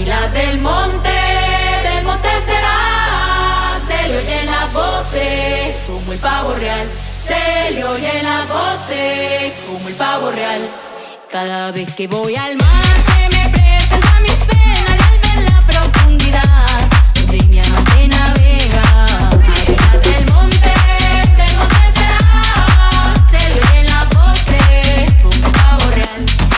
y la del monte, del monte será. Se le oyen las voces como el pavo real. Se le oyen las voces como el pavo real. Cada vez que voy al mar.